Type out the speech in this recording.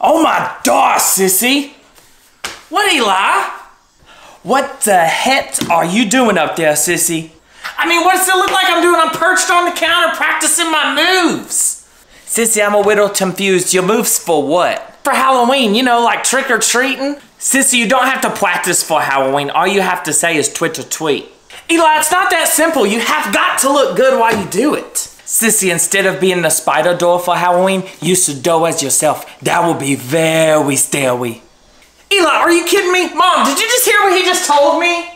Oh my gosh, sissy! What, Eli? What the heck are you doing up there, sissy? I mean, what does it look like I'm doing? I'm perched on the counter practicing my moves. Sissy, I'm a little confused. Your moves for what? For Halloween, you know, like trick or treating? Sissy, you don't have to practice for Halloween. All you have to say is twit or tweet. Eli, it's not that simple. You have got to look good while you do it. Sissy, instead of being the spider doll for Halloween, you should do as yourself. That will be very scary. Eli, are you kidding me? Mom, did you just hear what he just told me?